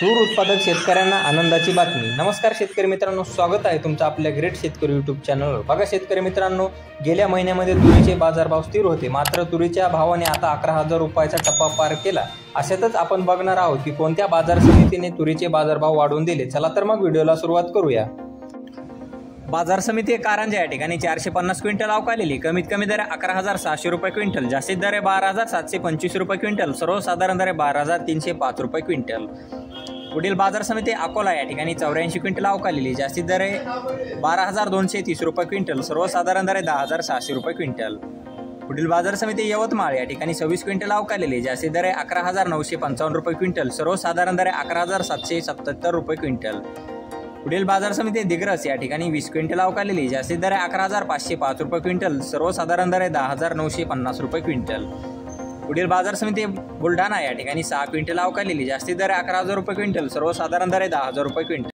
तूर उत्पादक शेतकऱ्यांना आनंदाची बातमी. नमस्कार शेतकरी मित्रांनो स्वागत आहे तुमचं आपल्या ग्रेट शेतकरी यूट्यूब चॅनलवर बघा शेतकरी मित्रांनो गेल्या महिन्यामध्ये तुरीचे बाजारभाव स्थिर होते. मात्र तुरीच्या भावाने आता अकरा हजार रुपयाचा टप्पा पार केला. अशातच आपण बघणार आहोत की कोणत्या बाजार समितीने तुरीचे बाजारभाव वाढवून दिले. चला तर मग व्हिडिओला सुरुवात करूया. बाजार समिती कारंजा या ठिकाणी चारशे पन्नास क्विंटल अवकालेली कमीत कमी दर अकरा हजार सहाशे रुपये क्विंटल. जास्तीत दर आहे बारा हजार सातशे पंचवीस रुपये क्विंटल. सर्वसाधारण दर आहे बारा हजार तीनशे पाच रुपये क्विंटल. पुढील बाजार समिती अकोला या ठिकाणी चौऱ्याऐंशी क्विंटल अवकालेली जास्तीत दर आहे बारा हजार दोनशे तीस रुपये क्विंटल. सर्वसाधारण दर आहे दहा हजार सहाशे रुपये क्विंटल. पुढील बाजार समिती यवतमाळ या ठिकाणी सव्वीस क्विंटल अवकालेली जास्तीत दर आहे अकरा हजार नऊशे पंचावन्न रुपये क्विंटल. सर्वसाधारण दर आहे अकरा हजार सातशे सत्याहत्तर रुपये क्विंटल. पुढील बाजार समिती दिग्रस या ठिकाणी वीस क्विंटल अवकालेली जास्तीत दर आहे अकरा हजार पाचशे पाच रुपये क्विंटल सर्वसाधारण दर आहे दहा हजार नऊशे पन्नास रुपये क्विंटल. पुढील बाजार समिती बुलढाणा या ठिकाणी सहा क्विंटल अवकालेली जास्तीत दर आहे अकरा हजार रुपये क्विंटल सर्वसाधारण दर आहे दहा हजार रुपये क्विंटल.